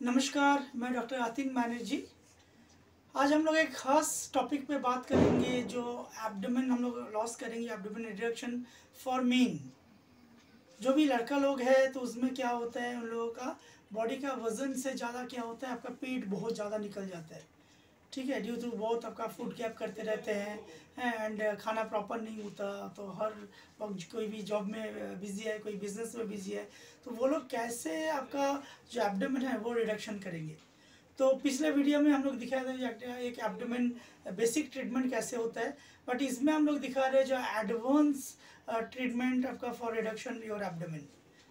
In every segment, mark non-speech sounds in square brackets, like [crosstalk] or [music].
नमस्कार, मैं डॉक्टर आतिन बैनर्जी। आज हम लोग एक खास टॉपिक पे बात करेंगे जो एब्डोमेन हम लोग लॉस करेंगे एब्डोमेन रिडक्शन फॉर मेन जो भी लड़का लोग है तो उसमें क्या होता है, उन लोगों का बॉडी का वज़न से ज़्यादा क्या होता है, आपका पेट बहुत ज़्यादा निकल जाता है। ठीक है ड्यू टू बहुत आपका फ़ूड गैप करते रहते हैं एंड खाना प्रॉपर नहीं होता तो हर वक्त कोई भी जॉब में बिज़ी है, कोई बिज़नेस में बिज़ी है तो वो लोग कैसे आपका जो एब्डोमेन है वो रिडक्शन करेंगे? तो पिछले वीडियो में हम लोग दिखाया था एक एब्डोमेन बेसिक ट्रीटमेंट कैसे होता है बट इसमें हम लोग दिखा रहे हैं जो एडवांस ट्रीटमेंट आपका फॉर रिडक्शन योर एब्डोमेन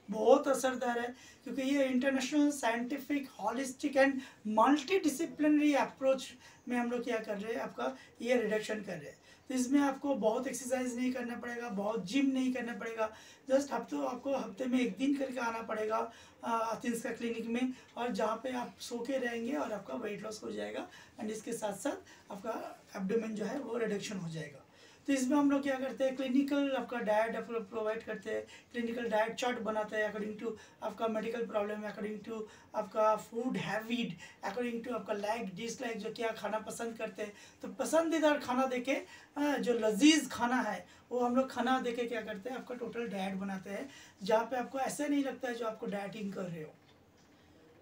बहुत असरदार है, क्योंकि ये international scientific holistic and multidisciplinary approach में हम लोग क्या कर रहे हैं, आपका ये रिडक्शन कर रहे हैं। तो इसमें आपको बहुत एक्सरसाइज नहीं करना पड़ेगा, बहुत जिम नहीं करना पड़ेगा जस्ट हफ़्ते आपको हफ़्ते में एक दिन करके आना पड़ेगा अथिंस का क्लिनिक में, और जहाँ पे आप सो के रहेंगे और आपका वेट लॉस हो जाएगा एंड इसके साथ साथ आपका एब्डोमेन जो है वो रिडक्शन हो जाएगा। तो इसमें हम लोग क्या करते हैं क्लिनिकल आपका डाइट आप लोग प्रोवाइड करते हैं क्लिनिकल डाइट चार्ट बनाते हैं अकॉर्डिंग टू आपका मेडिकल प्रॉब्लम अकॉर्डिंग टू आपका फ़ूड हैबिट अकॉर्डिंग टू आपका लाइक डिसलाइक जो क्या खाना पसंद करते हैं। तो पसंदीदा खाना देके जो लजीज खाना है, वो हम लोग खाना देके क्या करते हैं, आपका टोटल डाइट बनाते हैं, जहाँ पे आपको ऐसा नहीं लगता है जो आपको डाइटिंग कर रहे हो।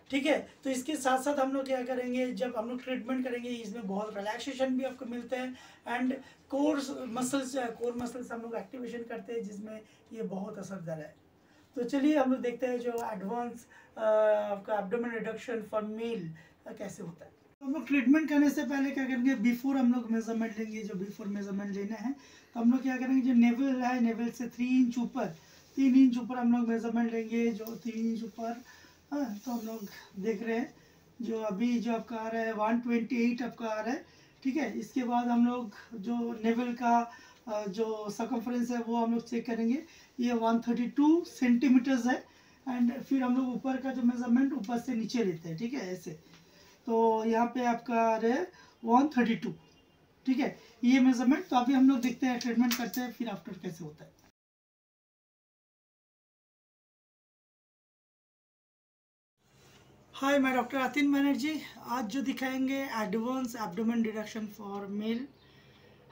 ठीक है? तो इसके साथ साथ हम लोग क्या करेंगे, जब हम लोग ट्रीटमेंट करेंगे, इसमें बहुत रिलैक्सेशन भी आपको मिलते हैं and core muscles core muscles हम लोग एक्टिवेशन करते हैं, जिसमें ये बहुत असरदार है। तो चलिए हम लोग देखते हैं जो एडवांस आपका एब्डोमेन रिडक्शन फॉर मेल कैसे होता है। हम लोग ट्रीटमेंट करने से पहले क्या करेंगे बिफोर हम लोग मेज़रमेंट लेंगे, जो बिफोर मेज़रमेंट लेना है तो हम लोग क्या करेंगे, जो नेवल है नेवल से थ्री इंच ऊपर, तीन इंच ऊपर हम लोग मेज़रमेंट लेंगे, जो तीन इंच ऊपर हाँ तो हम लोग देख रहे हैं, जो अभी जो आपका आ रहा है वन ट्वेंटी एट आपका आ रहा है, ठीक है? इसके बाद हम लोग जो नेवल का जो सकम्फ्रेंस है, वो हम लोग चेक करेंगे। ये वन थर्टी टू सेंटीमीटर्स है एंड फिर हम लोग ऊपर का जो मेज़रमेंट ऊपर से नीचे लेते हैं, ठीक है? ऐसे। तो यहाँ पे आपका आ रहा है वन थर्टी टू ठीक है? ये मेज़रमेंट तो अभी हम लोग देखते हैं ट्रीटमेंट करते हैं, फिर आफ्टर कैसे होता है। हाय मैं डॉक्टर अतिन बनर्जी आज जो दिखाएँगे advance abdomen deduction for male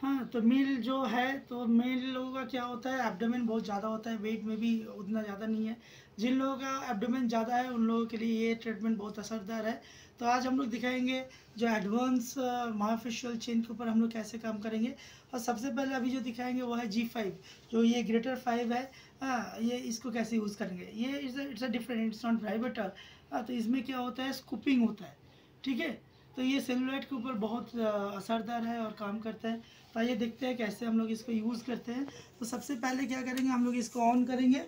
हाँ तो मेल जो है तो मेल लोगों का क्या होता है? एब्डोमेन बहुत ज़्यादा होता है वेट में भी उतना ज़्यादा नहीं है। जिन लोगों का एब्डोमेन ज़्यादा है, उन लोगों के लिए ये ट्रीटमेंट बहुत असरदार है। तो आज हम लोग दिखाएँगे जो एडवांस माफिशियल चेन के ऊपर हम लोग कैसे काम करेंगे। और सबसे पहले अभी जो दिखाएँगे वो है जी फाइव जो ये ग्रेटर फाइव है। हाँ ये इसको कैसे यूज़ करेंगे? ये it's it's a different it's not vibrator हाँ तो इसमें क्या होता है? स्कूपिंग होता है। ठीक है? तो ये सेलुलाइट के ऊपर बहुत असरदार है और काम करता है। तो आइए देखते हैं कैसे हम लोग इसको यूज़ करते हैं। तो सबसे पहले क्या करेंगे? हम लोग इसको ऑन करेंगे।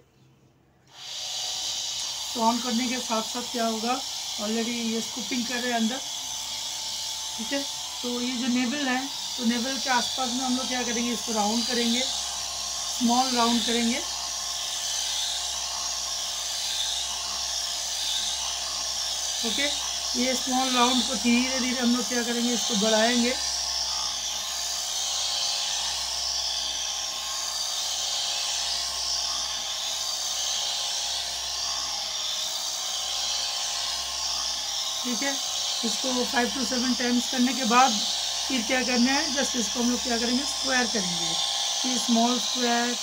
तो ऑन करने के साथ साथ क्या होगा? ऑलरेडी ये स्कूपिंग कर रहे हैं अंदर। ठीक है? तो ये जो नेवल है तो नेवल के आसपास में हम लोग क्या करेंगे? इसको राउंड करेंगे। स्मॉल राउंड करेंगे। ओके? ये स्मॉल राउंड को धीरे धीरे हम लोग क्या करेंगे, इसको बढ़ाएँगे। ठीक है? इसको फाइव टू सेवन टाइम्स करने के बाद फिर क्या करना है जस्ट इसको हम लोग क्या करेंगे स्क्वायर करेंगे। स्मॉल स्क्वायर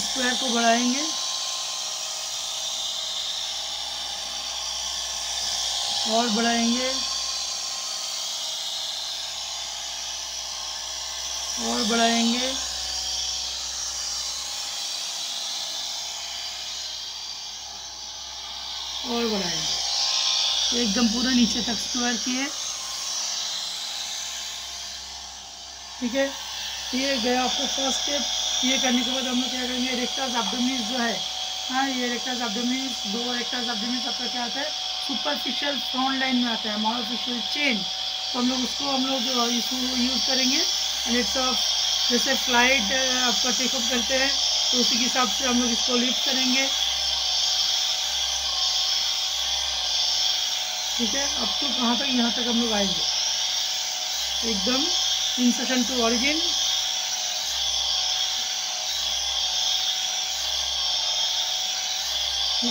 स्क्वायर को बढ़ाएँगे। और बढ़ाएँगे। और बढ़ाएँगे। और बढ़ाएँगे। एकदम पूरा नीचे तक स्क्वायर किए। ठीक है? ये गया आपका फ़र्स्ट स्टेप ये करने के बाद हम लोग क्या करेंगे? रेक्टास एब्डोमिस जो है। हाँ ये रेक्टास एब्डोमिस दो रेक्टास एब्डोमिस आपका क्या आता है? सुपरफिशियल फ्रंट लाइन में आता है मायोफिशियल चेन तो हम लोग उसको, हम लोग यूज़ करेंगे। एंड इट्स जैसे फ़्लाइट आपका टेकअप करते हैं तो उसी के हिसाब से हम लोग इसको लिफ्ट करेंगे। ठीक है? अब तो कहाँ तक, यहाँ तक हम लोग आएँगे। एकदम incision to origin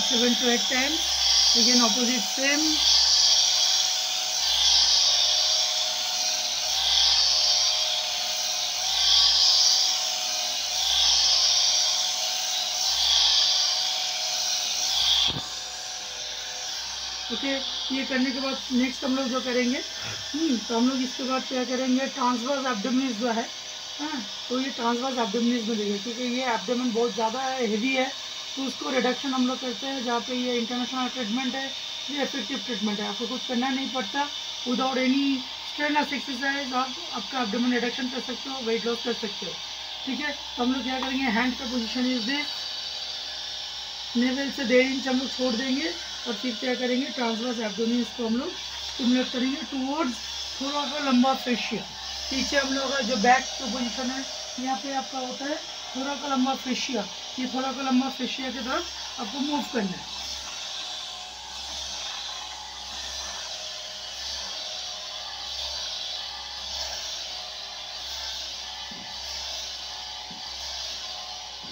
seven to eight times again opposite same. Okay okay, ये करने के बाद नेक्स्ट हम लोग जो करेंगे हम्म, तो हम लोग इसके बाद क्या करेंगे ट्रांसवर्स एब्डोमिनिस जो है हाँ तो ये ट्रांसवर्स एब्डोमिनिस में क्योंकि ये एब्डोमिन बहुत ज़्यादा हेवी है। तो उसको रिडक्शन हम लोग करते हैं, जहाँ पे ये इंटरनेशनल ट्रीटमेंट है, ये इफ़ेक्टिव ट्रीटमेंट है। आपको कुछ करना नहीं पड़ता विदाउट एनी स्ट्रेनस एक्सरसाइज आप आपका एब्डोमिन रिडक्शन कर सकते हो वेट लॉस कर सकते हो। ठीक है? तो हम लोग क्या करेंगे हैंड का पोजिशन इज़ दे नेवल से डेढ़ इंच हम लोग छोड़ देंगे, और फिर क्या करेंगे ट्रांसवर्स एब्डोमिन इसको हम लोग स्टिमुलेट करेंगे टूवर्ड्स थोड़ा सा लंबा फेशियल पीछे हम लोग का जो बैक का पोजिशन है, यहाँ पे आपका होता है, थोड़ा का लंबा फेशिया ये थोड़ा का लंबा फेशिया की तरफ़ आपको मूव करना है।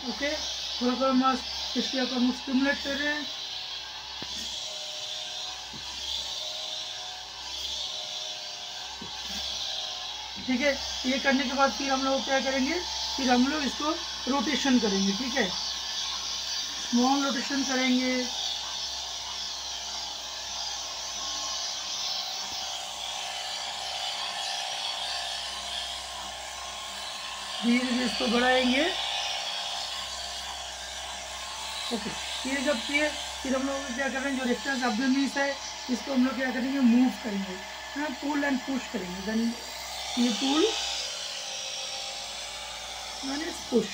ओके थोड़ा का लंबा फेशिया को हम स्टिमुलेट कर रहे हैं। ठीक है? ये करने के बाद फिर हम लोग क्या करेंगे? फिर हम लोग इसको रोटेशन करेंगे, ठीक है? स्मॉल रोटेशन करेंगे। धीरे धीरे इसको बढ़ाएँगे। ओके ये जब ये, फिर हम लोग क्या करेंगे जो रेक्टस एब्डोमिस है, इसको हम लोग क्या करेंगे मूव करेंगे। हाँ पुल एंड पुश करेंगे then you pull and it's push.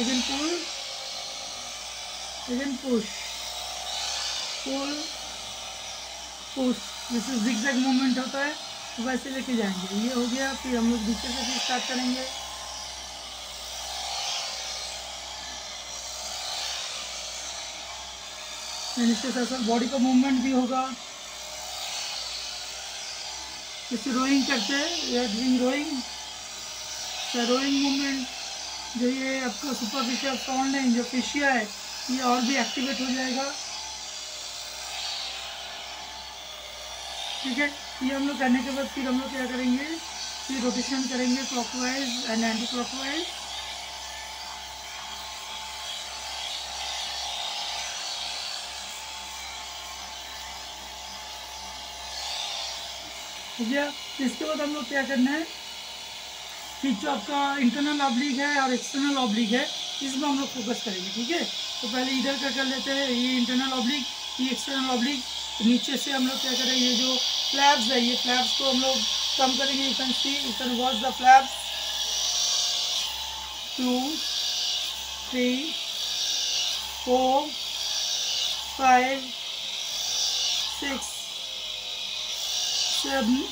Again pull. Again push. Pull. जैसे जिग मूवमेंट होता है तो वैसे लेके जाएँगे। ये हो गया, फिर हम लोग दूसरे से फिर स्टार्ट करेंगे। इसके साथ साथ बॉडी का मूवमेंट भी होगा। जैसे रोइंग करते हैं या डूइंग रोइंग रोइंग मूवमेंट जो ये आपका सुपरफिशियल साउंड है जो फिशिया है, ये और भी एक्टिवेट हो जाएगा। ठीक है? ये हम लोग करने के बाद फिर हम लोग क्या करेंगे? फिर रोटेशन करेंगे क्लॉकवाइज एंड एंटी क्लॉकवाइज हो? गया तो इसके बाद हम लोग क्या करना है? कि जो आपका इंटरनल ऑब्लिक है और एक्सटर्नल ऑब्लिक है, इसमें हम लोग फोकस करेंगे, ठीक है? तो पहले इधर का कर लेते हैं, ये इंटरनल ऑब्लिक ये एक्सटर्नल ऑब्लिक नीचे से हम लोग क्या करें, ये जो फ्लैब्स है, ये फ्लैब्स को हम लोग कम करेंगे you can see you can watch the flabs two three four five six seven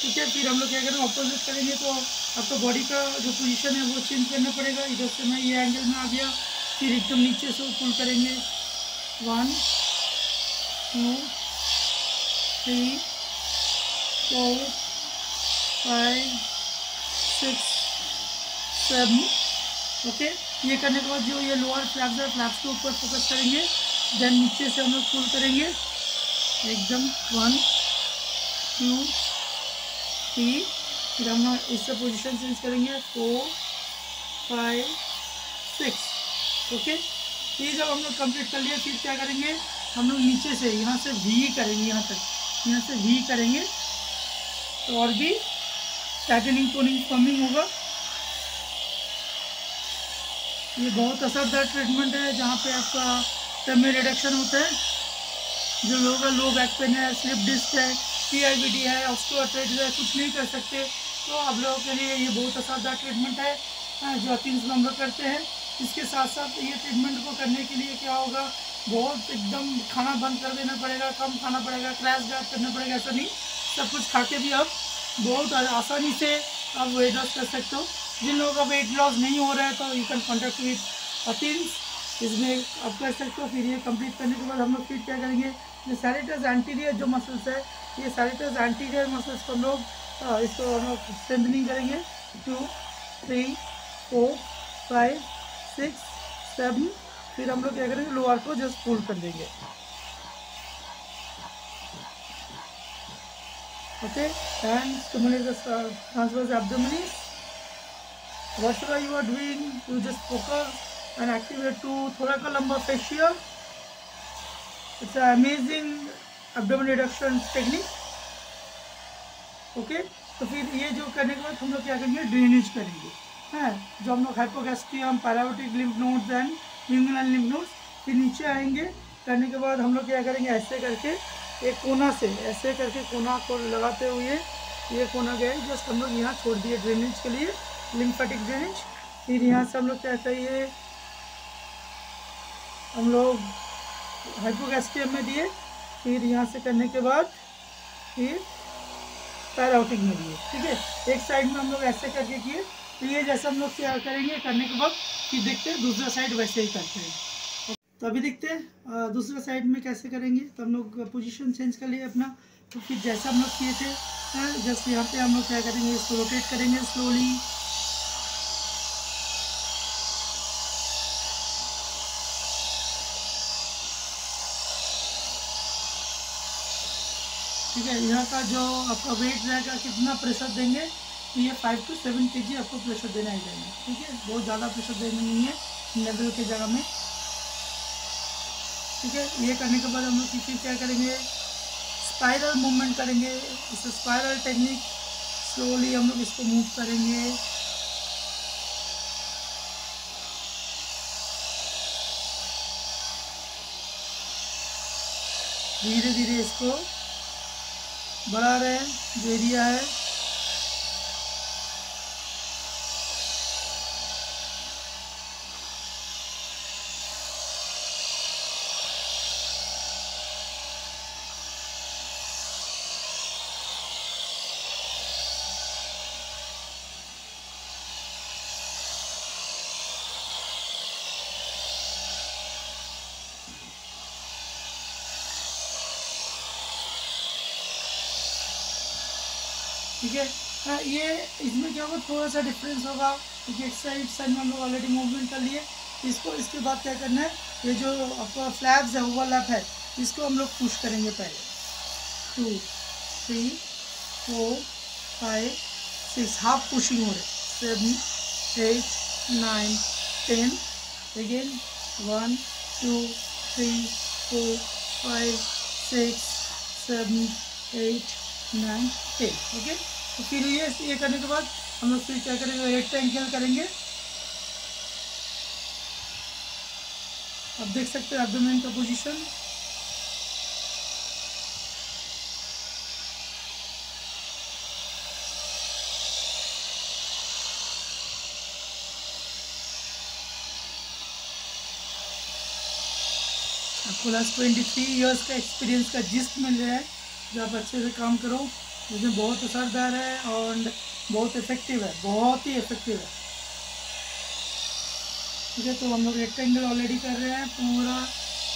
ठीक है, फिर हम लोग क्या करें ऑपोजिट करेंगे तो आपका बॉडी का जो पोजीशन है वो चेंज करना पड़ेगा। इधर से मैं ये एंगल में आ गया, फिर एकदम नीचे से पुल करेंगे। One two three four five six seven okay ये करने के बाद जो ये लोअर फ्लैप्स है फ्लैप्स के ऊपर फोकस करेंगे देन नीचे से हम लोग पुल करेंगे। एकदम वन टू थ्री फिर हम इससे पोजीशन चेंज करेंगे फोर फाइव सिक्स ओके ये जब हम लोग कंप्लीट कर लिया फिर क्या करेंगे? हम लोग नीचे से, यहाँ से वी करेंगे, यहाँ तक। यहाँ से वी करेंगे। तो और भी टाइटनिंग टोनिंग कमिंग होगा। ये बहुत असरदार ट्रीटमेंट है, जहाँ पे आपका टमी रिडक्शन होता है। जो लोग लो बैक पेन है स्लिप डिस्क है पी है ऑस्टोआर्थराइटिस है, कुछ नहीं कर सकते। तो आप लोगों के लिए ये बहुत असरदार ट्रीटमेंट है जो तीन सौ नंबर करते हैं। इसके साथ साथ ये ट्रीटमेंट को करने के लिए क्या होगा, बहुत एकदम खाना बंद कर देना पड़ेगा, कम खाना पड़ेगा क्रैश डाइट करना पड़ेगा, ऐसा नहीं। सब कुछ खा के भी आप बहुत आसानी से आप वेट लॉस कर सकते हो। जिन लोगों का वेट लॉस नहीं हो रहा है तो you can contact with Athens इसमें आप कर सकते हो, फिर ये कंप्लीट करने के बाद हम लोग फिर क्या करेंगे? सैरिटस एंटीरियर जो मसल्स है ये सारी तरह एंटीरियर मसल्स को हम लोग इसको हम लोग स्ट्रेंथनिंग करेंगे। Two three four five six seven फिर हम लोग क्या करेंगे लोअर को जस्ट फूल कर देंगे। ओके एंड एंड थोड़ा का लंबा fascial it's amazing abdomen reduction technique okay तो फिर ये जो करने के बाद हम लोग क्या करेंगे? ड्रेनेज करेंगे। हैं? जो हम लोग hypogastrium paraaortic lymph nodes and न्यूमिनल lymph nodes फिर नीचे आएँगे। करने के बाद हम लोग क्या करेंगे? ऐसे करके एक कोना से, ऐसे करके कोना को लगाते हुए ये कोना गया जस्ट हम लोग यहाँ छोड़ दिए ड्रेनेज के लिए। लिम्फेटिक ड्रेनेज फिर यहाँ से हम लोग क्या करिए? हम लोग हाइपोगैस्ट्रियम में दिए। फिर यहाँ से करने के बाद फिर पैराउटिक में दिए ठीक है? एक साइड में हम लोग ऐसे करके किए तो ये जैसे हम लोग क्या करेंगे, करने के बाद फिर देखते हैं, दूसरा साइड वैसे ही करते हैं। तो अभी देखते हैं दूसरे साइड में कैसे करेंगे। तो हम लोग पोजीशन चेंज कर लिए अपना तो फिर जैसा हम लोग किए थे जस्ट यहाँ पे हम लोग क्या करेंगे, इसको रोटेट करेंगे स्लोली ठीक है, यहाँ का जो आपका वेट रहेगा कितना प्रेशर देंगे तो ये फाइव टू सेवन के जी आपको प्रेशर देना ही देना ठीक है? बहुत ज़्यादा प्रेशर देना नहीं है लेवल के जगह में। ठीक है, ये करने के बाद हम लोग फिर क्या करेंगे? स्पाइरल मूवमेंट करेंगे। इस स्पाइरल टेक्निक स्लोली हम लोग इसको मूव करेंगे। धीरे धीरे इसको बढ़ा रहे हैं जो एरिया है। ठीक है? हाँ, ये इसमें क्या होगा? थोड़ा सा डिफरेंस होगा क्योंकि एक साइड साइड में हम लोग ऑलरेडी मूवमेंट कर लिए। इसको इसके बाद क्या करना है? ये जो आपका फ्लैप्स है ओवरलैप है इसको हम लोग पुश करेंगे पहले। Two three four five six half pushing हो रहे seven eight nine ten again one two three four five six seven eight nine ten okay तो फिर ये ये करने के बाद हम लोग फिर क्या करेंगे रेक्टेंगल करेंगे। अब देख सकते हैं एब्डोमेन का पोजीशन आपको लास्ट ट्वेंटी थ्री ईयर्स का एक्सपीरियंस का जिस्ट मिल रहा है। जो आप अच्छे से काम करो उसमें बहुत असरदार है और बहुत इफ़ेक्टिव है, बहुत ही इफ़ेक्टिव है। ठीक है तो हम लोग रेक्टेंगल ऑलरेडी कर रहे हैं, पूरा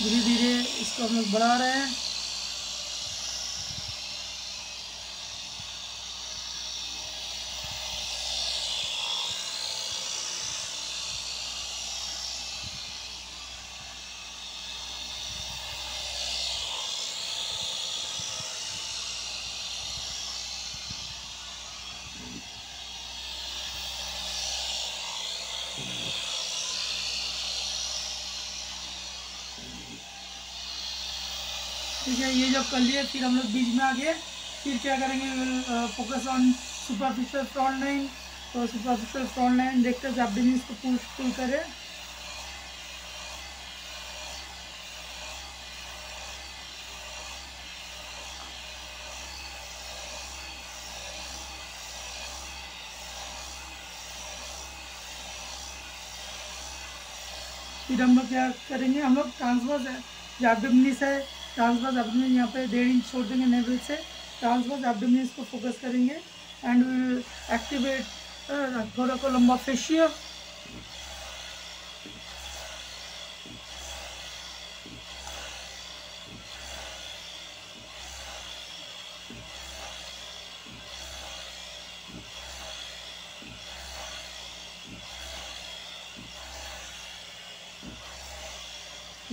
धीरे धीरे इसको हम लोग बढ़ा रहे हैं। ये जब कर लिए, फिर हम लोग बीच में आ गए फिर क्या करेंगे focus on superficial front line तो सुपरफिशियल फ्रंट लाइन देखते हैं जब भी इसको पुश पुल करें। फिर हम लोग क्या करेंगे, हम लोग ट्रांसफ़र है ट्रांसवर्स एबडोमिन यहाँ पे डेढ़ इंच छोड़ देंगे नेवल से। ट्रांसवर्स एबडोमिन को फोकस करेंगे। एंड विल एक्टिवेट थोड़ा को लंबा fascia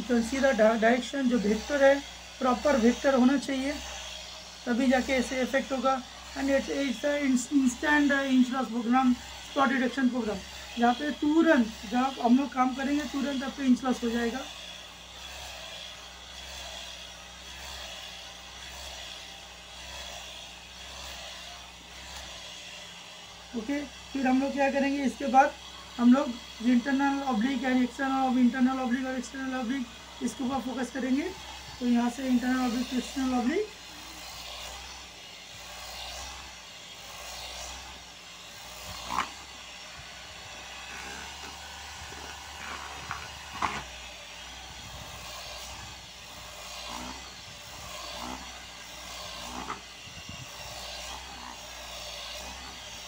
you can see the direction जो वेक्टर है प्रॉपर वेक्टर होना चाहिए। तभी जाके ऐसे इफ़ेक्ट होगा। And it's instant insurance program spot deduction program जहाँ पे तुरंत जब हम लोग काम करेंगे तुरंत आपको इंश्योरेंस हो जाएगा। ओके okay, फिर हम लोग क्या करेंगे? इसके बाद हम लोग इंटरनल ऑब्लिक एंड एक्सटर्नल ऑब इंटरनल ऑब्लिक और एक्सटर्नल ऑब्लिक इसके ऊपर फोकस करेंगे तो यहाँ से internal oblique external oblique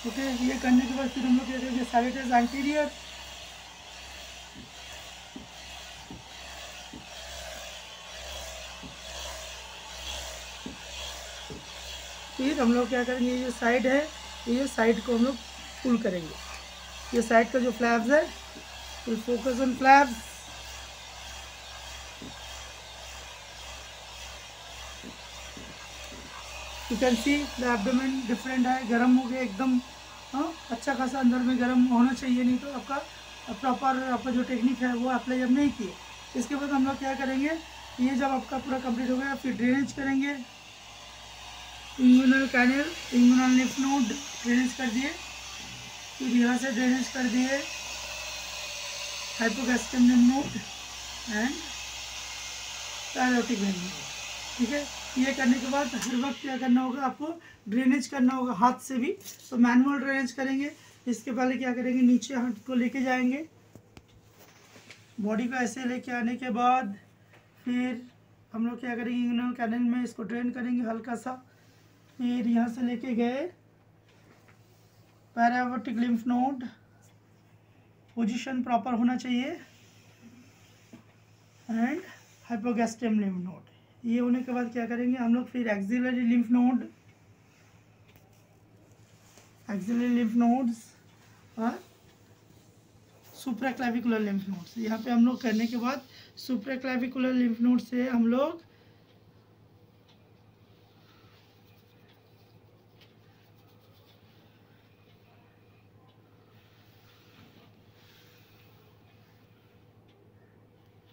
okay ये करने के बाद फिर हम लोग क्या करेंगे साइड एंटीरियर फिर हम लोग क्या करेंगे, ये साइड है, ये साइड को हम लोग पुल करेंगे। ये साइड का जो फ्लैप्स है फिर focus on flaps you can see the abdomen different है, गर्म हो गया एकदम। हाँ अच्छा खासा अंदर में गर्म होना चाहिए, नहीं तो आपका प्रॉपर आपका जो टेक्निक है वो अप्लाई जब नहीं किए। इसके बाद हम लोग क्या करेंगे, ये जब आपका पूरा कंप्लीट हो गया, फिर ड्रेनेज करेंगे। इंगुनल कैनल इंगुनल लिफ ड्रेनेज कर दिए। फिर यहाँ से ड्रेनेज कर दिए। हाइपोगैस्टम नोट एंड पैरोटिक ठीक है? ये करने के बाद हर वक्त क्या करना होगा आपको? ड्रेनेज करना होगा, हाथ से भी। तो मैनुअल ड्रेनेज करेंगे। इसके पहले क्या करेंगे? नीचे हाथ को लेके जाएँगे। बॉडी को ऐसे लेके आने के बाद फिर हम लोग क्या करेंगे? इंगनल कैनल में इसको ड्रेन करेंगे हल्का सा फिर यहाँ से लेके गए। Paraaortic lymph node position proper होना चाहिए। एंड हाइपोगैस्टियम लिम्फ नोड ये होने के बाद क्या करेंगे? हम लोग फिर axillary lymph node axillary lymph nodes और सुप्राक्लाविकुलर लिम्फ नोड्स यहाँ पे हम लोग करने के बाद सुप्राक्लाविकुलर लिम्फ नोड से हम लोग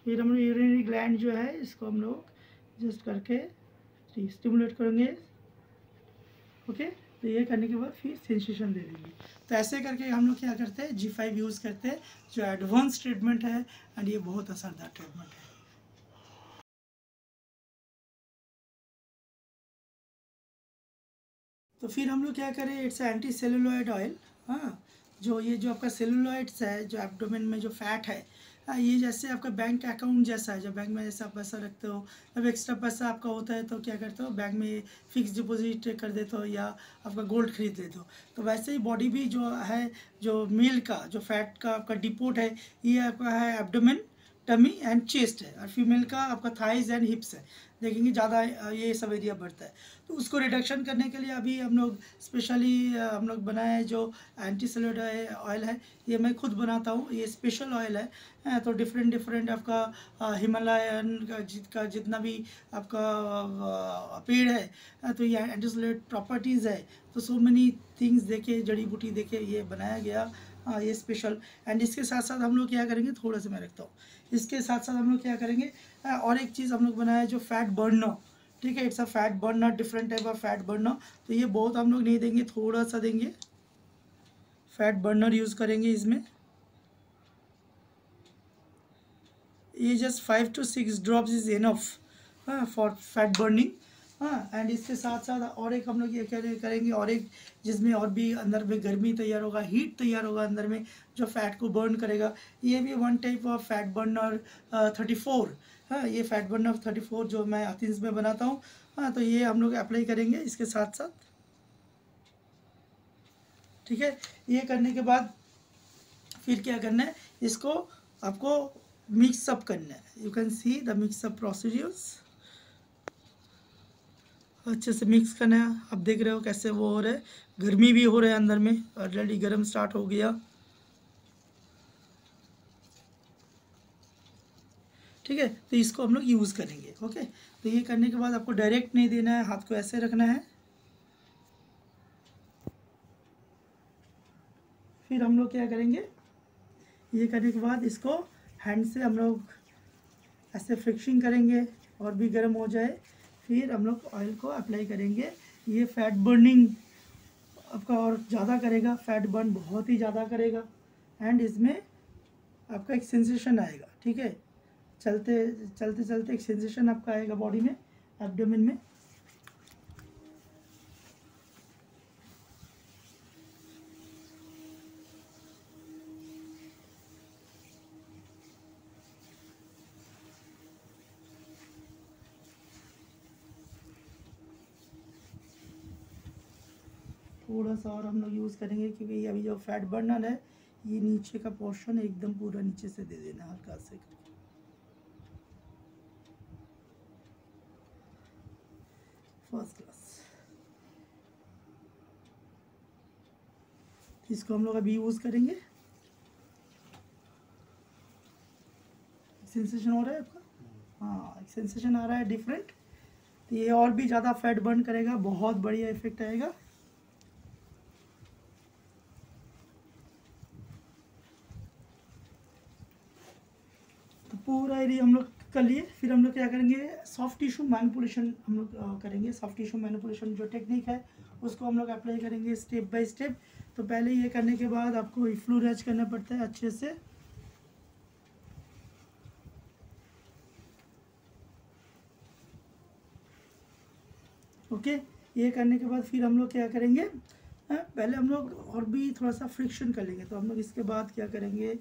फिर हम लोग यूरिनरी ग्लैंड जो है, इसको हम लोग जस्ट करके स्टिमुलेट करेंगे। ओके तो ये करने के बाद फिर सेंसेशन दे देंगे। तो ऐसे करके हम लोग क्या करते हैं जी फाइव यूज़ करते हैं, जो एडवांस ट्रीटमेंट है एंड ये बहुत असरदार ट्रीटमेंट है। तो फिर हम लोग क्या करें इट्स एंटी सेलुलॉइड ऑयल हाँ जो ये जो आपका सेलुलॉइड्स है, जो एब्डोमेन में जो फैट है ये जैसे आपका बैंक अकाउंट जैसा है, जब बैंक में जैसे आप पैसा रखते हो, जब एक्स्ट्रा पैसा आपका होता है तो क्या करते हो? बैंक में फिक्स डिपॉजिट कर देते हो या आपका गोल्ड खरीद लेते हो। तो वैसे ही बॉडी भी जो है, जो मेल का, जो फैट का आपका डिपोट है, ये आपका है एबडोमिन टमी एंड चेस्ट है। और फीमेल का आपका थाइज एंड हिप्स है। देखेंगे, ज़्यादा ये सब एरिया बढ़ता है। तो उसको रिडक्शन करने के लिए अभी हम लोग स्पेशली हम लोग बनाए जो एंटी सेलुलर ऑयल है, ये मैं खुद बनाता हूँ, ये स्पेशल ऑयल है। तो डिफरेंट डिफरेंट आपका हिमालयन का जित, का जितना भी आपका पेड़ है तो ये एंटी सेलुलर प्रॉपर्टीज़ है। तो सो मेनी थिंग्स देखे, जड़ी बूटी देखे, ये बनाया गया हाँ ये स्पेशल एंड इसके साथ साथ हम लोग क्या करेंगे, थोड़ा सा मैं रखता हूँ। इसके साथ साथ हम लोग क्या करेंगे और एक चीज़ हम लोग बनाया है जो फैट बर्नर ठीक है? It's a fat burner different type of fat burner तो ये बहुत हम लोग नहीं देंगे, थोड़ा सा देंगे। फैट बर्नर यूज़ करेंगे इसमें। ये just five two six drops is enough for fat burning हाँ। एंड इसके साथ साथ और एक हम लोग ये करेंगे और एक जिसमें और भी अंदर में गर्मी तैयार होगा हीट तैयार होगा अंदर में, जो फैट को बर्न करेगा। ये भी one type of fat burner thirty four हाँ ये फैट बर्नर थर्टी फोर जो मैं अथिंस में बनाता हूँ। हाँ तो ये हम लोग अप्लाई करेंगे इसके साथ साथ ठीक है? ये करने के बाद फिर क्या करना है? इसको आपको मिक्सअप करना है। You can see the mix up procedures अच्छे से मिक्स करना है। आप देख रहे हो कैसे वो हो रहा है। गर्मी भी हो रहा है अंदर में। ऑलरेडी गर्म स्टार्ट हो गया। ठीक है? तो इसको हम लोग यूज़ करेंगे ओके तो ये करने के बाद आपको डायरेक्ट नहीं देना है, हाथ को ऐसे रखना है। फिर हम लोग क्या करेंगे? ये करने के बाद इसको हैंड से हम लोग ऐसे फ्रिक्शिंग करेंगे और भी गर्म हो जाए। फिर हम लोग ऑयल को अप्लाई करेंगे। ये फैट बर्निंग आपका और ज़्यादा करेगा फैट बर्न बहुत ही ज़्यादा करेगा। एंड इसमें आपका एक सेंसेशन आएगा, ठीक है? चलते चलते चलते एक सेंसेशन आपका आएगा बॉडी में एब्डोमेन में। थोड़ा सा और हम लोग यूज़ करेंगे क्योंकि अभी जो फैट बर्नर है, ये नीचे का पोर्शन एकदम पूरा नीचे से दे देना, हल्का से फ़र्स्ट क्लास। इसको हम लोग अभी यूज़ करेंगे। सेंसेशन हो रहा है आपका? हाँ एक सेंसेशन आ रहा है डिफरेंट तो ये और भी ज़्यादा फैट बर्न करेगा, बहुत बढ़िया इफ़ेक्ट आएगा। तो पूरा एरिया हम लोग कर लिए। फिर हम लोग क्या करेंगे? सॉफ्ट टिश्यू मैनिपुलेशन हम लोग करेंगे। सॉफ्ट टिश्यू मैनिपुलेशन जो टेक्निक है, उसको हम लोग अप्लाई करेंगे स्टेप बाय स्टेप तो पहले ये करने के बाद आपको फ्लूरेज करना पड़ता है अच्छे से। ओके ये करने के बाद फिर हम लोग क्या करेंगे? पहले हम लोग और भी थोड़ा सा फ्रिक्शन कर लेंगे। तो हम लोग इसके बाद क्या करेंगे?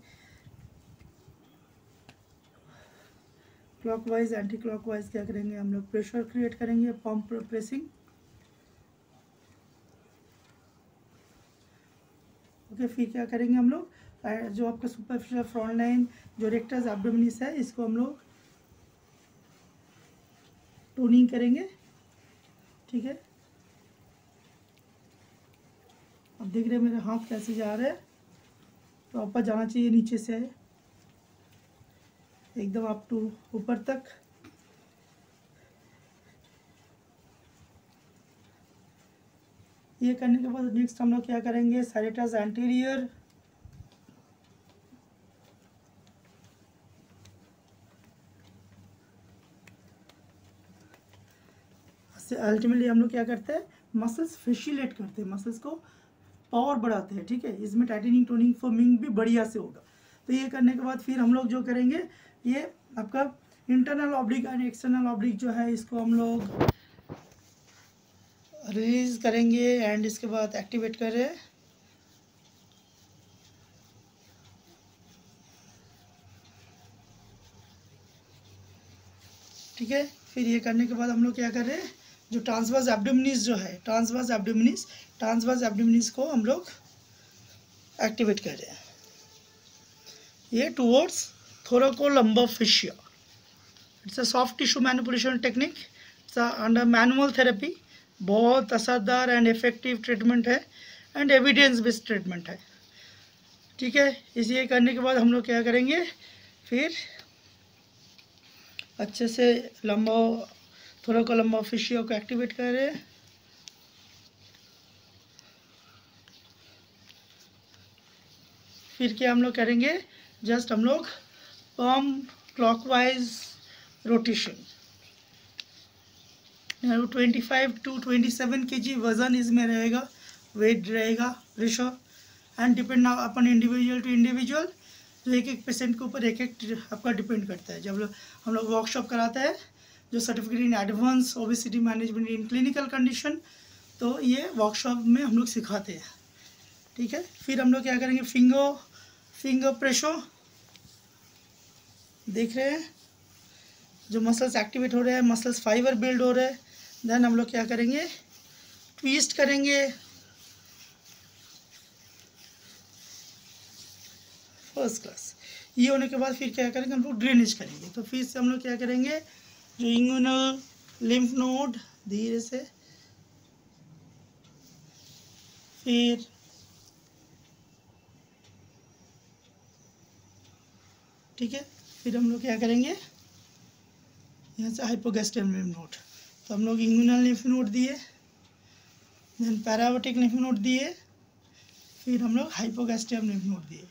क्लॉकवाइज एंटी क्लॉकवाइज क्या करेंगे? हम लोग प्रेशर क्रिएट करेंगे पंप प्रेसिंग ओके फिर क्या करेंगे हम लोग? जो आपका सुपरफिशियल फ्रंट लाइन जो रेक्टर्स एब्डोमिनिस है, इसको हम लोग टोनिंग करेंगे। ठीक है? अब देख रहे हैं मेरे हाथ कैसे जा रहे हैं। तो ऊपर जाना चाहिए, नीचे से। एकदम अप टू ऊपर तक। ये करने के बाद नेक्स्ट हम लोग क्या करेंगे? सैरेटस एंटीरियर अल्टीमेटली हम लोग क्या करते हैं? मसल्स फेशिलेट करते हैं। मसल्स को पावर बढ़ाते हैं, ठीक है? इसमें टाइटनिंग टोनिंग फॉर्मिंग भी बढ़िया से होगा। तो ये करने के बाद फिर हम लोग जो करेंगे? ये आपका internal oblique and external oblique जो है, इसको हम लोग रिलीज़ करेंगे एंड इसके बाद एक्टिवेट करें। ठीक है? फिर ये करने के बाद हम लोग क्या कर रहे हैं? जो ट्रांसवर्स एब्डोमिनिस जो है ट्रांसवर्स एब्डोमिनिस ट्रांसवर्स एब्डोमिनिस को हम लोग एक्टिवेट कर रहे हैं। ये towards thoracolumbar it's a soft tissue manipulation technique it's under manual therapy बहुत असरदार एंड इफ़ेक्टिव ट्रीटमेंट है एंड एविडेंस बेस्ड ट्रीटमेंट है। ठीक है? इसे करने के बाद हम लोग क्या करेंगे? फिर अच्छे से लंबा थोड़ा को लंबा फिशियो को एक्टिवेट करें। फिर क्या हम लोग करेंगे? जस्ट हम लोग palm clockwise rotation. Twenty five to twenty seven K G वज़न इसमें रहेगा वेट रहेगा ratio and depend upon individual to individual तो एक एक पेशेंट के ऊपर एक एक आपका डिपेंड करता है। जब हम लोग वर्कशॉप कराते हैं, जो certificate in advance obesity management in clinical condition तो ये वर्कशॉप में हम लोग सिखाते हैं। ठीक है? फिर हम लोग क्या करेंगे? फिंगर फिंगर प्रेशो देख रहे हैं? जो मसल्स एक्टिवेट हो रहे हैं मसल्स फाइबर बिल्ड हो रहे हैं देन हम लोग क्या करेंगे? ट्विस्ट करेंगे। फ़र्स्ट क्लास ये होने के बाद फिर क्या करेंगे? हम लोग ड्रेनेज करेंगे। तो फिर से हम लोग क्या करेंगे? जो इंगुनल लिम्फ नोड धीरे से। फिर ठीक है? फिर हम लोग क्या करेंगे? यहाँ से हाइपोगैस्ट्रियम लिम्फ नोड तो हम लोग इंगुनल लिम्फ नोड दिए देन पैरावटिक लिम्फ नोड दिए, फिर हम लोग हाइपोगैस्ट्रियम लिम्फ नोड दिए।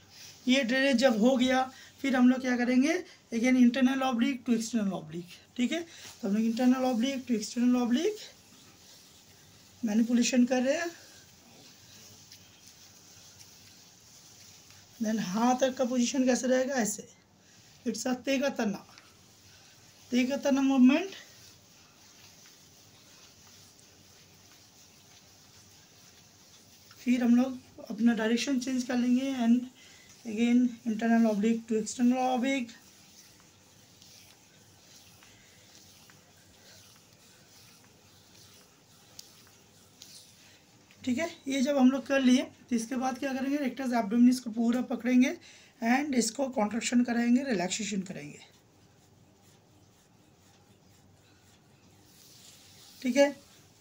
ये ड्रेनेज जब हो गया, फिर हम लोग क्या करेंगे? Again internal oblique to external oblique ठीक है? तो हम लोग internal oblique to external oblique manipulation कर रहे हैं। देन हाथ का पोजीशन कैसे रहेगा? ऐसे। तेगा तना तेगा तना मूवमेंट फिर हम लोग अपना डायरेक्शन चेंज कर लेंगे and again internal oblique to external oblique ठीक है? ये जब हम लोग कर लिए तो इसके बाद क्या करेंगे? रेक्टस एब्डोमिनिस को पूरा पकड़ेंगे। एंड इसको कॉन्ट्रक्शन कराएँगे रिलैक्सेशन करेंगे। ठीक है?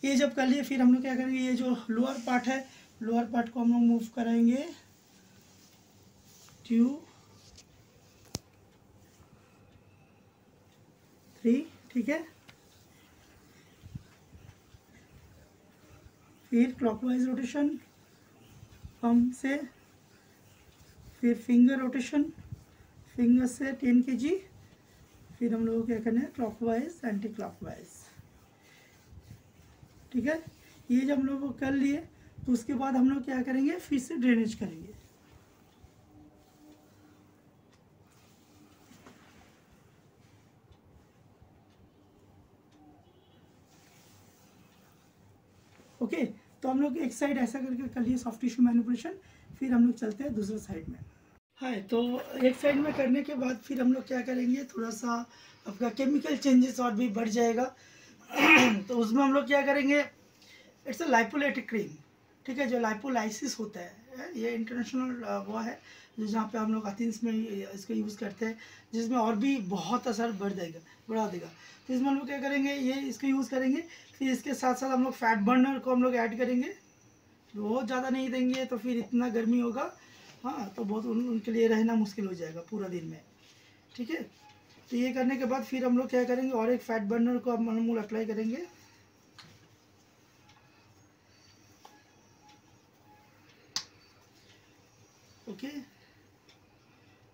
ये जब कर लिए, फिर हम लोग क्या करेंगे? ये जो लोअर पार्ट है लोअर पार्ट को हम लोग मूव कराएँगे टू थ्री ठीक है? फिर क्लॉकवाइज रोटेशन पम से फिर फिंगर रोटेशन फिंगर से टेन के जी फिर हम लोग क्या करना है? Clockwise anticlockwise ठीक है? ये जब हम लोग कर लिए तो उसके बाद हम लोग क्या करेंगे? फिर से ड्रेनेज करेंगे। ओके okay, तो हम लोग एक साइड ऐसा करके कर लिए सॉफ्ट टिश्यू मैनिपुलेशन फिर हम लोग चलते हैं दूसरे साइड में। हाँ तो एक साइड में करने के बाद फिर हम लोग क्या करेंगे थोड़ा सा आपका केमिकल चेंजेस और भी बढ़ जाएगा। [clears throat] तो उसमें हम लोग क्या करेंगे इट्स अ लाइपोलेटिक क्रीम ठीक है, जो लाइपोलाइसिस होता है ये इंटरनेशनल वो है, जो जहाँ पे हम लोग अथीन्स में इसको यूज़ करते हैं, जिसमें और भी बहुत असर बढ़ जाएगा, बढ़ा देगा। तो इसमें हम लोग क्या करेंगे, ये इसको यूज़ करेंगे, फिर इसके साथ साथ हम लोग फैट बर्नर को हम लोग ऐड करेंगे, बहुत ज़्यादा नहीं देंगे तो फिर इतना गर्मी होगा हाँ तो बहुत उन, उनके लिए रहना मुश्किल हो जाएगा पूरा दिन में। ठीक है? तो ये करने के बाद फिर हम लोग क्या करेंगे? और एक फैट बर्नर को हम लोग अप्लाई करेंगे। ओके?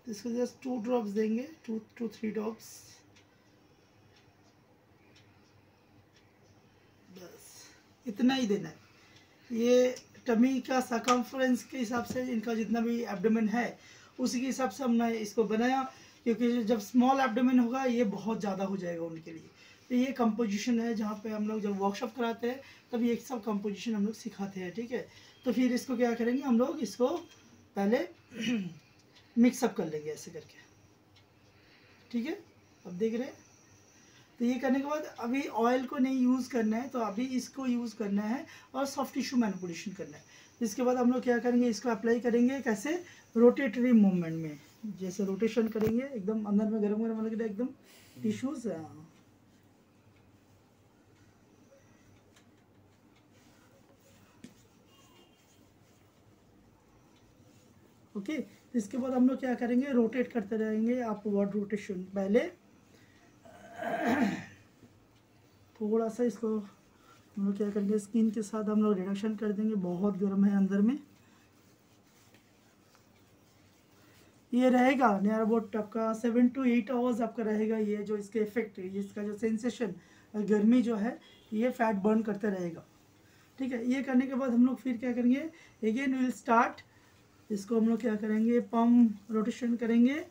इसको जस्ट टू ड्रॉप्स देंगे टू टू थ्री ड्रॉप्स बस इतना ही देना है। ये टमी का सकम्फ्रेंस के हिसाब से इनका जितना भी एब्डोमेन है, उसी के हिसाब से हमने इसको बनाया, क्योंकि जब स्मॉल एब्डोमेन होगा, ये बहुत ज़्यादा हो जाएगा उनके लिए। तो ये कंपोजिशन है जहाँ पे हम लोग जब वर्कशॉप कराते हैं, तब ये सब कंपोजिशन हम लोग सिखाते हैं, ठीक है? तो फिर इसको क्या करेंगे, हम लोग इसको पहले [clears throat] मिक्सअप कर लेंगे ऐसे करके। ठीक है? अब देख रहे हैं? तो ये करने के बाद अभी ऑयल को नहीं यूज़ करना है तो अभी इसको यूज़ करना है और सॉफ्ट टिश्यू मैनिपुलेशन करना है। इसके बाद हम लोग क्या करेंगे इसको अप्लाई करेंगे कैसे? रोटेटरी मूवमेंट में। जैसे रोटेशन करेंगे एकदम अंदर में गर्म गर्म लगे एकदम टिश्यूज ओके okay, इसके बाद हम लोग क्या करेंगे? रोटेट करते रहेंगे आप वर्ड रोटेशन पहले [coughs] थोड़ा सा इसको हम लोग क्या करेंगे स्किन के साथ हम लोग रिडक्शन कर देंगे। बहुत गर्म है अंदर में। ये रहेगा नियर अबाउट आपका सेवन टू एट आवर्स आपका रहेगा ये जो इसके इफ़ेक्ट है इसका जो सेंसेशन गर्मी जो है, ये फैट बर्न करते रहेगा। ठीक है, ये करने के बाद हम लोग फिर क्या करेंगे? अगेन विल स्टार्ट इसको हम लोग क्या करेंगे? पम्प रोटेशन करेंगे।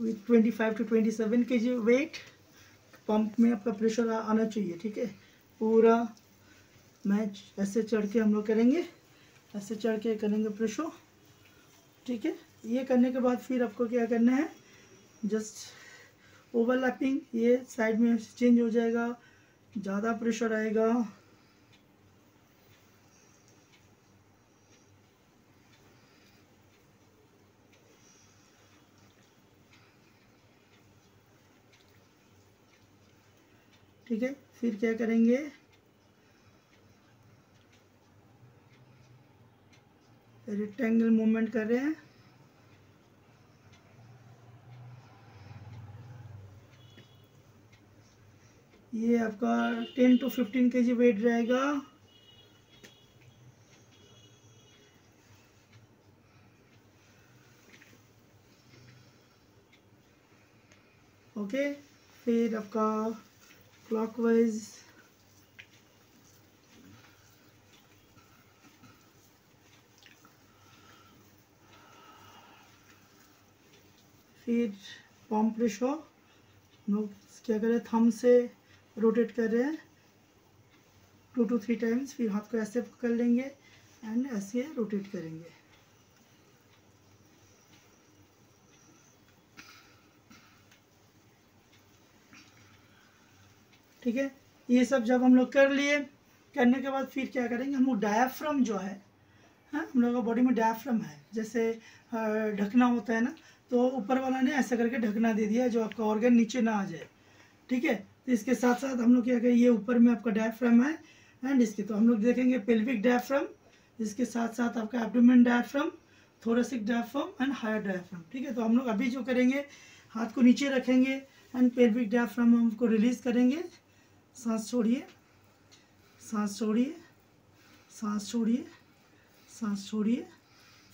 With twenty five to twenty seven K G weight pump में आपका प्रेशर आना चाहिए, ठीक है? पूरा मैच ऐसे चढ़ के हम लोग करेंगे, ऐसे चढ़ के करेंगे प्रेशर ठीक है? ये करने के बाद फिर आपको क्या करना है? जस्ट ओवरलैपिंग ये साइड में चेंज हो जाएगा, ज़्यादा प्रेशर आएगा ठीक है, फिर क्या करेंगे? रेक्टेंगल मूवमेंट कर रहे हैं। ये आपका टेन टू फिफ्टीन के जी वेट रहेगा। ओके फिर आपका क्लॉकवाइज फिर पम्प रेशो लोग क्या करें थम से रोटेट कर रहे हैं। टू टू थ्री टाइम्स फिर हाथ को ऐसे कर लेंगे एंड ऐसे रोटेट करेंगे। ठीक है? ये सब जब हम लोग कर लिए, करने के बाद फिर क्या करेंगे? हम लोग डायाफ्रम जो है हाँ हम लोग का बॉडी में डायाफ्रम है। जैसे ढकना होता है ना तो ऊपर वाला ने ऐसा करके ढकना दे दिया जो आपका ऑर्गन नीचे ना आ जाए। ठीक है? तो इसके साथ साथ हम लोग क्या करें, ये ऊपर में आपका डायफ्राम है एंड इसके तो हम लोग देखेंगे पेल्विक डायफ्राम इसके साथ साथ आपका abdomen diaphragm thoracic diaphragm and higher diaphragm ठीक है? तो हम लोग अभी जो करेंगे, हाथ को नीचे रखेंगे एंड पेल्विक डायफ्राम हमको रिलीज़ करेंगे। सांस छोड़िए सांस छोड़िए सांस छोड़िए सांस छोड़िए।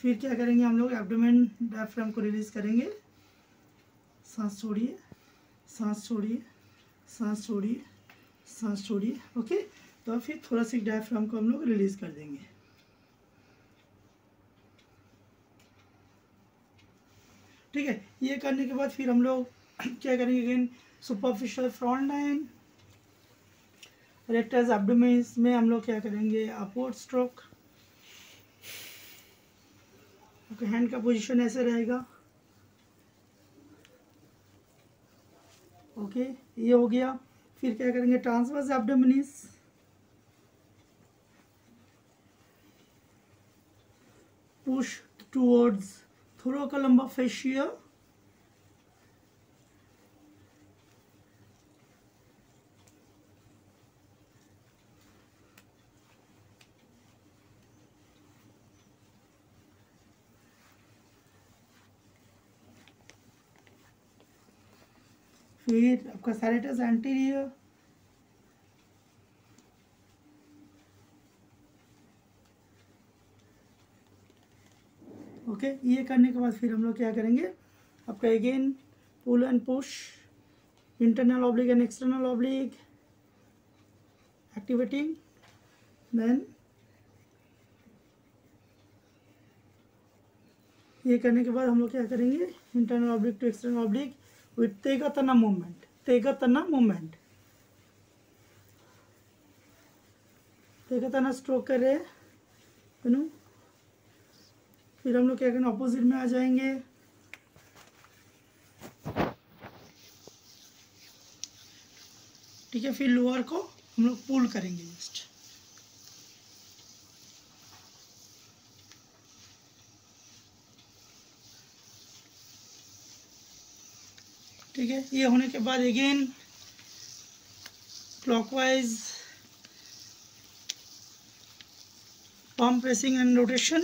फिर क्या करेंगे हम लोग? एब्डोमेन डायफ्राम को रिलीज़ करेंगे। सांस छोड़िए सांस छोड़िए सांस छोड़िए सांस छोड़िए ओके तो फिर थोड़ा सी डायफ्राम को हम लोग रिलीज़ कर देंगे। ठीक है? ये करने के बाद फिर हम लोग [clears throat] क्या करेंगे again superficial front line rectus abdominis में हम लोग क्या करेंगे? अपवर्ड स्ट्रोक ओके हैंड का पोजीशन ऐसे रहेगा. ओके ये हो गया. फिर क्या करेंगे? Transverse abdominis push towards thoracolumbar fascia. फिर आपका सैरेटस एंटीरियर ओके ये करने के बाद फिर हम लोग क्या करेंगे? आपका again pull and push internal oblique and external oblique activating then ये करने के बाद हम लोग क्या करेंगे? Internal oblique to external oblique with Tegatana movement. Tegatana movement. तेगताना स्ट्रोक कर रहे हैं फिर हम लोग क्या करें ऑपोजिट में आ जाएँगे ठीक है, फिर लोअर को हम लोग पुल करेंगे जस्ट ठीक है? ये होने के बाद again clockwise pump pressing and rotation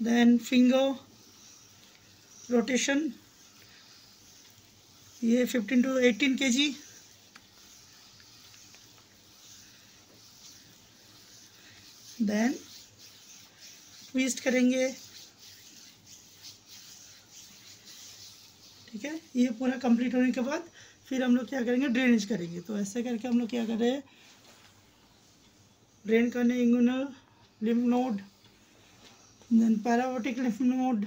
then finger rotation ये 15 to eighteen K G then twist करेंगे. ठीक है? ये पूरा कंप्लीट होने के बाद फिर हम लोग क्या करेंगे? ड्रेनेज करेंगे। तो ऐसे करके हम लोग क्या कर रहे हैं? ड्रेन करने inguinal lymph node then paraaortic lymph node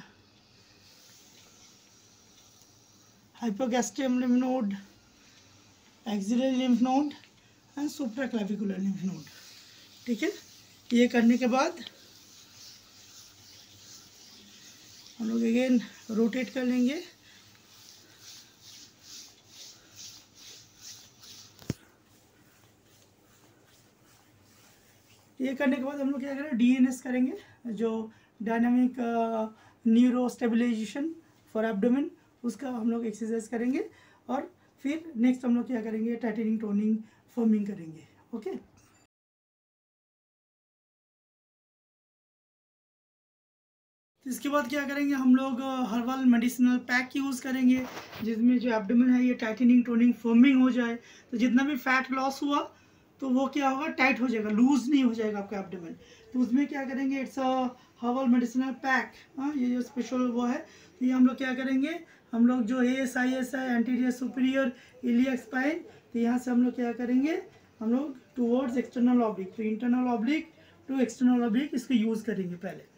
hypogastrium lymph node, axillary lymph node, and supraclavicular lymph node. ठीक है? ये करने के बाद हम लोग अगेन रोटेट कर लेंगे। ये करने के बाद हम लोग क्या करें डीएनएस करेंगे, जो dynamic neuro stabilization for abdomen उसका हम लोग एक्सरसाइज करेंगे और फिर नेक्स्ट हम लोग क्या करेंगे टाइटनिंग टोनिंग फॉर्मिंग करेंगे ओके तो इसके बाद क्या करेंगे, हम लोग हर्बल मेडिसिनल पैक यूज़ करेंगे, जिसमें जो एबडोमिन है, ये टाइटनिंग टोनिंग फॉर्मिंग हो जाए। तो जितना भी फैट लॉस हुआ तो वो क्या होगा? टाइट हो जाएगा लूज नहीं हो जाएगा आपका एब्डोमेन तो उसमें क्या करेंगे? It's a herbal medicinal pack हाँ ये जो स्पेशल वो है तो ये हम लोग क्या करेंगे? हम लोग जो A S I S I anterior superior iliac spine तो यहाँ से हम लोग क्या करेंगे? हम लोग टूवर्ड्स एक्सटर्नल ऑब्लिक तो internal oblique to external oblique इसको यूज़ करेंगे पहले.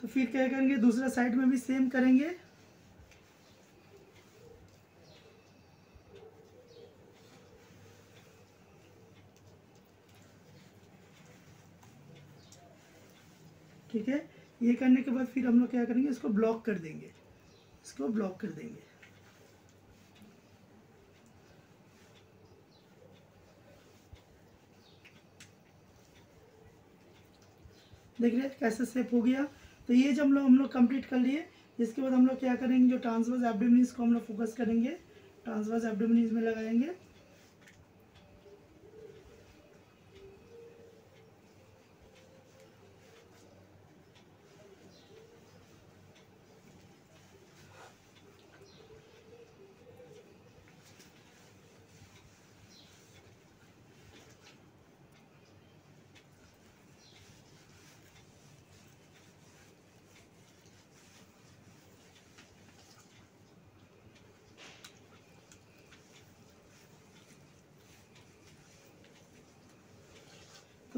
तो फिर क्या करेंगे? दूसरा साइड में भी सेम करेंगे. ठीक है? ये करने के बाद फिर हम लोग क्या करेंगे? इसको ब्लॉक कर देंगे। इसको ब्लॉक कर देंगे। देख रहे कैसे सेप हो गया? तो ये जब हम लोग हम लोग कंप्लीट कर लिए। इसके बाद हम लोग क्या करेंगे? जो ट्रांसवर्स एब्डोमिनीज को हम लोग फोकस करेंगे ट्रांसवर्स एब्डोमिनीज में लगाएँगे।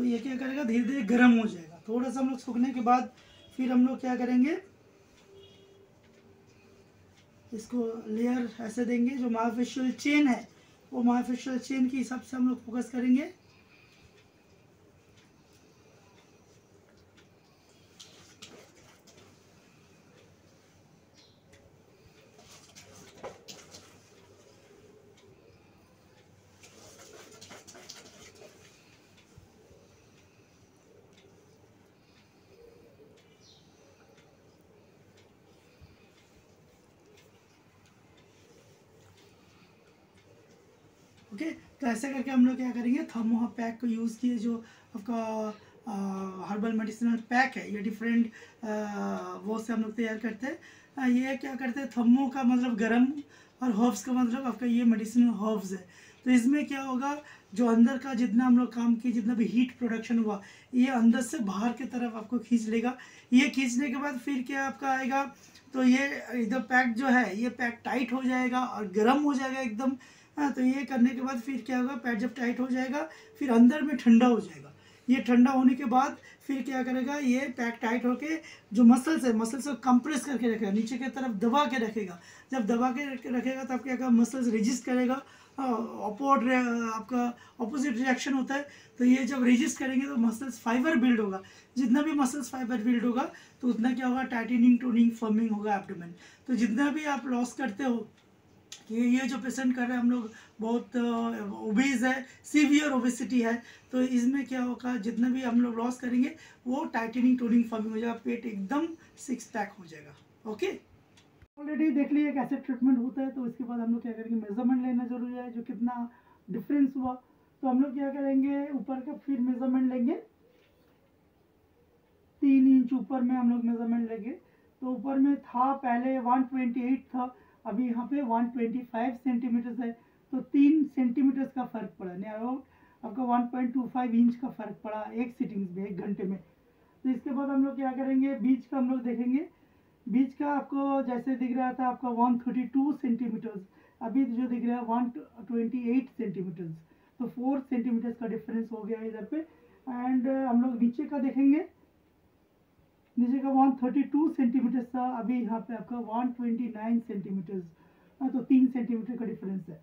ये क्या करेगा? धीरे धीरे गर्म हो जाएगा। थोड़ा सा हम लोग सूखने के बाद फिर हम लोग क्या करेंगे? इसको लेयर ऐसे देंगे जो माफिशियल चेन है। वो माफिशियल चेन के हिसाब से हम लोग फोकस करेंगे ओके ऐसे करके हम लोग क्या करेंगे थर्मोहा पैक को यूज़ किए, जो आपका हर्बल मेडिसिनल पैक है, ये डिफरेंट वो से हम लोग तैयार करते हैं। ये क्या करते हैं थर्मो का मतलब गर्म और हर्ब्स का मतलब आपका ये मेडिसिनल हर्ब्स है। तो इसमें क्या होगा, जो अंदर का जितना हम लोग काम किए, जितना भी हीट प्रोडक्शन हुआ, ये अंदर से बाहर की तरफ़ आपको खींच लेगा। ये खींचने के बाद फिर क्या आपका आएगा तो ये इधर पैक जो है, ये पैक टाइट हो जाएगा और गर्म हो जाएगा एकदम। हाँ तो ये करने के बाद फिर क्या होगा? पैड जब टाइट हो जाएगा, फिर अंदर में ठंडा हो जाएगा। ये ठंडा होने के बाद फिर क्या करेगा? ये पैक टाइट होके जो मसल्स है मसल्स को कंप्रेस करके रखेगा, नीचे की तरफ़ दबा के रखेगा। जब दबा के रखेगा, तब क्या करेगा मसल्स रजिस्ट करेगा। अपवर्ड आपका अपोजिट रिएक्शन होता है। तो ये जब रजिस्ट करेंगे तो मसल्स फाइबर बिल्ड होगा। जितना भी मसल्स फाइबर बिल्ड होगा तो उतना क्या होगा? टाइटनिंग टोनिंग फर्मिंग होगा एब्डोमेन तो जितना भी आप लॉस करते हो कि ये जो पेशेंट कर रहे हैं, हम लोग बहुत ओबीज है सीवियर ओबेसिटी है। तो इसमें क्या होगा, जितना भी हम लोग लॉस करेंगे, वो टाइटनिंग टोनिंग फॉर्मिंग हो जाएगा, पेट एकदम सिक्स पैक हो जाएगा ओके ऑलरेडी देख लिए कैसे ट्रीटमेंट होता है तो इसके बाद हम लोग क्या करेंगे मेज़रमेंट लेना ज़रूरी है, जो कितना डिफरेंस हुआ। तो हम लोग क्या करेंगे, ऊपर का फिर मेज़रमेंट लेंगे। तीन इंच ऊपर में हम लोग मेज़रमेंट लेंगे। तो ऊपर में था, पहले 128 था अभी यहाँ पे 125 सेंटीमीटर है तो तीन सेंटीमीटर का फ़र्क पड़ा। नहीं अराउंड आपका 1.25 इंच का फ़र्क पड़ा एक सिटिंग में, एक घंटे में। तो इसके बाद हम लोग क्या करेंगे? बीच का हम लोग देखेंगे। बीच का आपको जैसे दिख रहा था, आपका 132 सेंटीमीटर्स अभी जो दिख रहा है 128 सेंटीमीटर्स तो फोर सेंटीमीटर्स का डिफरेंस हो गया इधर पे। एंड हम लोग नीचे का देखेंगे। नीचे का 132 सेंटीमीटर था अभी यहाँ पे आपका 129 सेंटीमीटर हाँ तो तीन सेंटीमीटर का डिफरेंस है।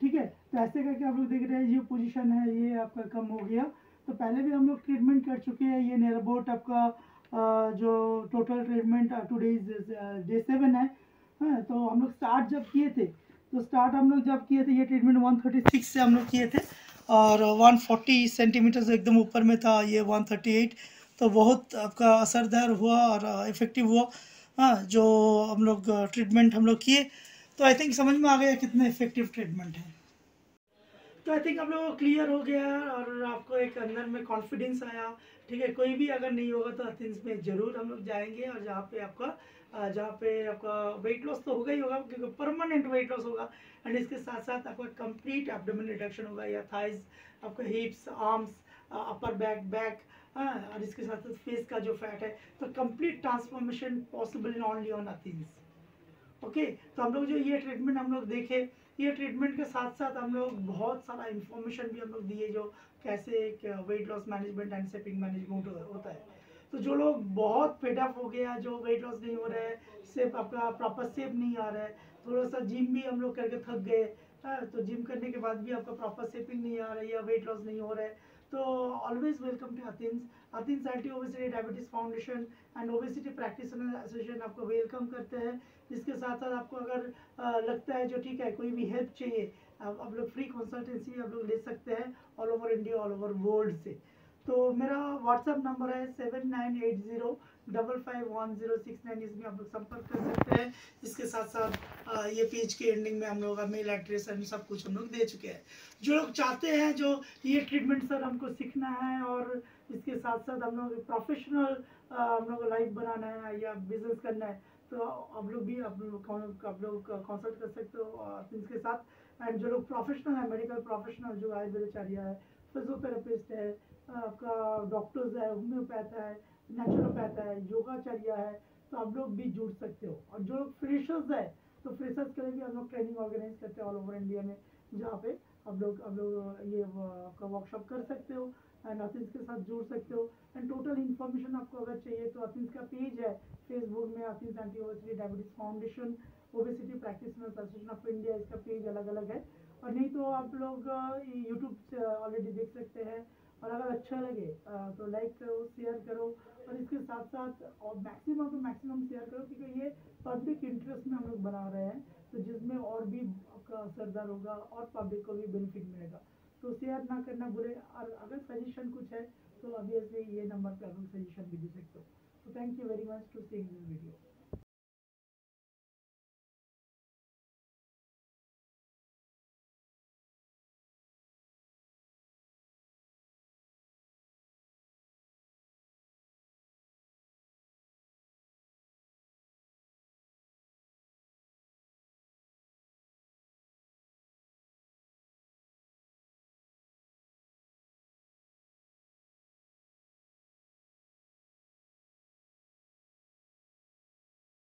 ठीक है? तो ऐसे करके आप लोग देख रहे हैं, ये पोजीशन है, ये आपका कम हो गया। तो पहले भी हम लोग ट्रीटमेंट कर चुके हैं, ये नियर आपका जो total treatment two days day seven है। हाँ तो हम लोग स्टार्ट जब किए थे तो स्टार्ट हम लोग जब किए थे, ये ट्रीटमेंट 136 से हम लोग किए थे। और 140 सेंटीमीटर एकदम ऊपर में था, ये 138 तो बहुत आपका असरदार हुआ और इफ़ेक्टिव हुआ। हाँ जो हम लोग ट्रीटमेंट हम लोग किए। तो आई थिंक समझ में आ गया कितना इफ़ेक्टिव ट्रीटमेंट है। तो आई थिंक आप लोग क्लियर हो गया और आपको एक अंदर में कॉन्फिडेंस आया। ठीक है, कोई भी अगर नहीं होगा तो अथेंस में ज़रूर हम लोग जाएँगे और जहाँ पे आपका जहाँ पे आपका वेट लॉस तो होगा ही होगा, क्योंकि परमानेंट वेट लॉस होगा। एंड इसके साथ साथ आपका कंप्लीट एब्डोमेन रिडक्शन होगा या थाइज आपका hips arms upper back back और इसके साथ साथ फेस का जो फैट है तो complete transformation possible in only on Athens okay तो हम लोग जो ये ट्रीटमेंट हम लोग देखे ये ट्रीटमेंट के साथ साथ हम लोग बहुत सारा इन्फॉर्मेशन भी हम लोग दिए जो कैसे एक weight loss management and shaping management होता है। तो जो लोग बहुत फेडअप हो गया जो वेट लॉस नहीं हो रहा है सेप आपका प्रॉपर सेप नहीं आ रहा है थोड़ा सा जिम भी हम लोग करके थक गए हाँ, तो जिम करने के बाद भी आपका प्रॉपर सेपिंग नहीं आ रहा है वेट लॉस नहीं हो रहा है तो always welcome to Athens anti obesity diabetes foundation and obesity practitioner association आपको वेलकम करते हैं। इसके साथ साथ आपको अगर लगता है जो ठीक है, कोई भी हेल्प चाहिए, आप लोग फ्री कंसल्टेंसी आप लोग ले सकते हैं all over India all over world से। तो मेरा व्हाट्सअप नंबर है seven nine eight zero double five one zero six nine इसमें आप लोग संपर्क कर सकते हैं। इसके साथ साथ ये पेज के एंडिंग में हम लोग का मेल एड्रेस एंड सब कुछ हम लोग दे चुके हैं। जो लोग चाहते हैं, जो ये ट्रीटमेंट सर हमको सीखना है और इसके साथ साथ हम लोग प्रोफेशनल हम लोग लाइफ बनाना है या बिज़नेस करना है तो आप लोग भी आप लोग आप लोग कंसल्ट कर सकते हो इसके साथ। एंड जो लोग प्रोफेशनल है मेडिकल प्रोफेशनल जो आयुर्वेदाचार्य है फिजियोथेरेपिस्ट है आपका डॉक्टर्स है होम्योपैथ है नेचुरोपैथ है, योगाचार्य है तो आप लोग भी जुड़ सकते हो। और जो लोग फ्रेशर्स है तो फ्रेशर्स के लिए भी हम लोग ट्रेनिंग ऑर्गेनाइज करते हैं ऑल ओवर इंडिया में, जहाँ पे आप लोग आप लोग ये आपका वर्कशॉप कर सकते हो एंड अथिन्स के साथ जुड़ सकते हो। एंड टोटल इन्फॉर्मेशन आपको अगर चाहिए तो अथिन्स का पेज है फेसबुक में Athens anti obesity diabetes foundation obesity practice association of India इसका पेज अलग अलग है। और नहीं तो आप लोग यूट्यूब ऑलरेडी देख सकते हैं। और अगर अच्छा लगे तो लाइक करो शेयर करो और इसके साथ साथ और मैक्सिमम टू मैक्सिमम शेयर करो क्योंकि ये पब्लिक इंटरेस्ट में हम लोग बना रहे हैं। तो जिसमें और भी आपका असरदार होगा और पब्लिक को भी बेनिफिट मिलेगा। तो शेयर ना करना बुरे, और अगर सजेशन कुछ है तो ऑब्वियसली ये नंबर पर आप सजेशन भी दे सकते हो। तो thank you very much to seeing this video